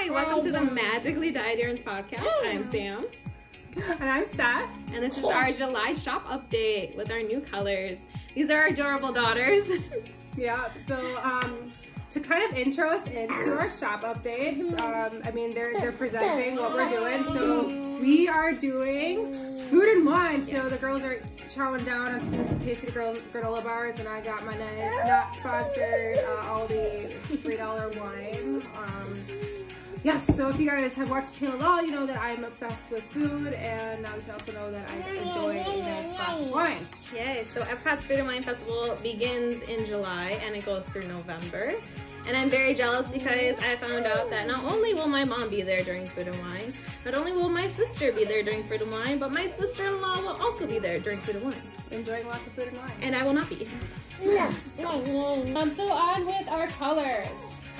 Hi, welcome to the Magically Dyed Yarns podcast. I'm Sam. And I'm Steph. And this is our July shop update with our new colors. These are our adorable daughters. Yeah, so um, to kind of intro us into our shop updates, um, I mean, they're, they're presenting what we're doing. So we are doing food and wine. So the girls are chowing down on some tasty girl, granola bars, and I got my nice, not sponsored, uh, Aldi $3 wine. Um, Yes, so if you guys have watched the channel at all, you know that I'm obsessed with food, and now you can also know that I enjoy a nice glass of wine. Yay, so Epcot's Food and Wine Festival begins in July and it goes through November. And I'm very jealous because I found out that not only will my mom be there during Food and Wine, not only will my sister be there during Food and Wine, but my sister-in-law will also be there during Food and Wine. Enjoying lots of food and wine. And I will not be. Um, so on with our colors.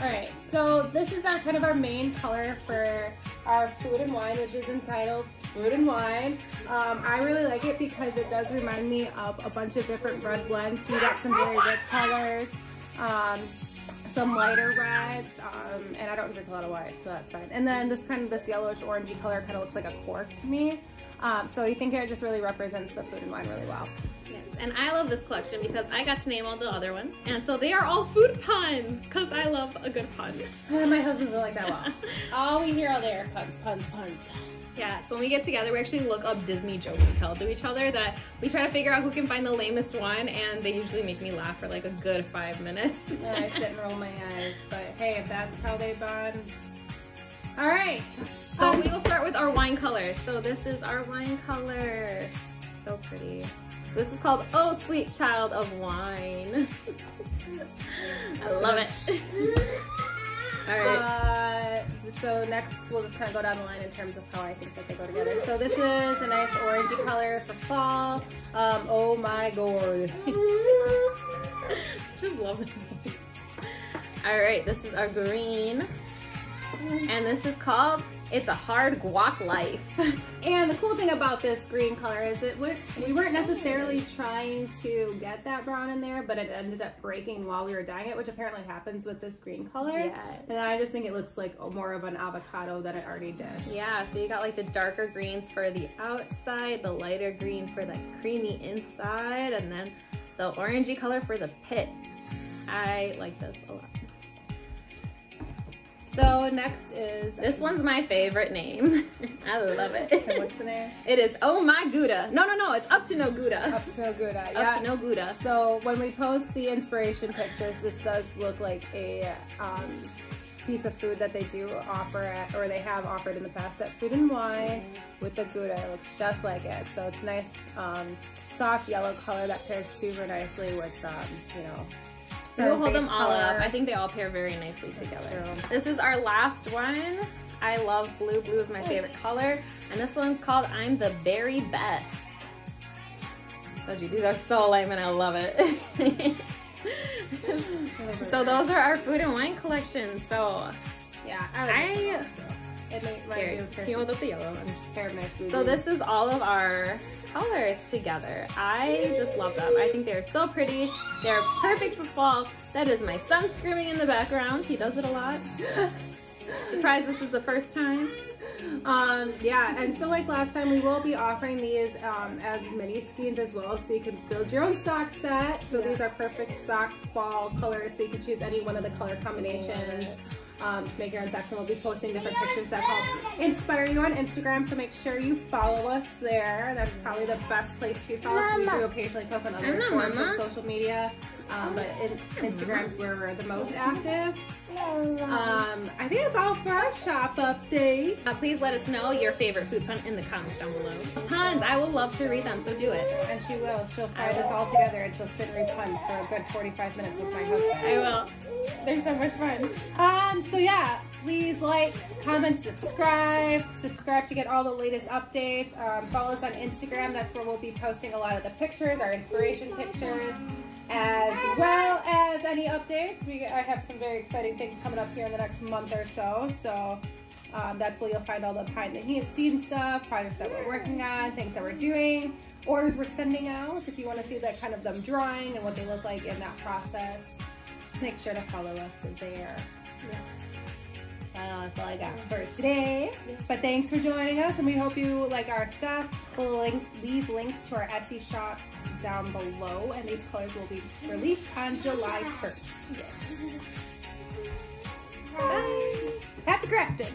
All right, so this is our kind of our main color for our food and wine, which is entitled Food and Wine. Um, I really like it because it does remind me of a bunch of different red blends. So you got some very rich colors, um, some lighter reds, um, and I don't drink a lot of wine, so that's fine. And then this kind of this yellowish orangey color kind of looks like a cork to me. Um, so I think it just really represents the food and wine really well. And I love this collection because I got to name all the other ones. And so they are all food puns because I love a good pun. Uh, my husband will like that well. all we hear all day are puns, puns, puns. Yeah, so when we get together, we actually look up Disney jokes to tell to each other that we try to figure out who can find the lamest one, and they usually make me laugh for like a good five minutes. And I sit and roll my eyes, but hey, if that's how they bond. All right. So we will start with our wine color. So this is our wine color. So pretty. This is called Oh Sweet Child of Wine. I love it. All right. Uh, so next, we'll just kind of go down the line in terms of how I think that they go together. So this is a nice orangey color for fall. Um, oh my god. Just love it. All right, this is our green. And this is called It's a Hard Guac Life. And the cool thing about this green color is it—we we weren't necessarily trying to get that brown in there, but it ended up breaking while we were dyeing it, which apparently happens with this green color. Yes. And I just think it looks like more of an avocado than it already did. Yeah, so you got like the darker greens for the outside, the lighter green for the creamy inside, and then the orangey color for the pit. I like this a lot. So next is This one's my favorite name. I love Okay, it. what's the name? It is Oh My Gouda. No, no, no, it's Up to No Gouda. Up to no good. Up Yeah. to No Gouda. So when we post the inspiration pictures, this does look like a um, piece of food that they do offer at, or they have offered in the past at Food and Wine with the Gouda. It looks just like it. So it's nice, um, soft yellow color that pairs super nicely with, um, you know. We'll hold them all up. I think they all pair very nicely That's together. true. This is our last one. I love blue. Blue is my favorite color. And this one's called I'm the Berry Best. Oh gee, these are so lame and I love it. so those are our food and wine collections. So Yeah, I like I- this one too. It may, here, be a can you the yellow? I'm just pair of nice blue So this is all of our colors together. I just love them. I think they're so pretty. They're perfect for fall. That is my son screaming in the background. He does it a lot. Surprised this is the first time. Um, yeah, and so like last time, we will be offering these um, as mini skeins as well, so you can build your own sock set. So Yeah. these are perfect sock fall colors, so you can choose any one of the color combinations um, to make your own socks. And we'll be posting different pictures that help inspire you on Instagram. So make sure you follow us there. That's probably the best place to follow. us. We do occasionally post on other know, forms of social media, um, but in, Instagram's where we're the most active. Um, I think that's all for our shop update. Uh, please let us know your favorite food pun in the comments down below. Puns, I will love to read them, so do it. And she will. She'll find us all together and she'll sit and read puns for a good 45 minutes with my husband. I will. They're so much fun. Um, so yeah, please like, comment, subscribe. Subscribe to get all the latest updates. Um, follow us on Instagram. That's where we'll be posting a lot of the pictures, our inspiration pictures, as well as any updates. We I have some very exciting things coming up here in the next month or so. So um, that's where you'll find all the behind the scenes stuff, projects that we're working on, things that we're doing, orders we're sending out. If you want to see that kind of them drawing and what they look like in that process, make sure to follow us there. Uh, that's all I got for today. But thanks for joining us, and we hope you like our stuff. We'll link, leave links to our Etsy shop down below, and these colors will be released on July 1st. Bye. Happy crafting!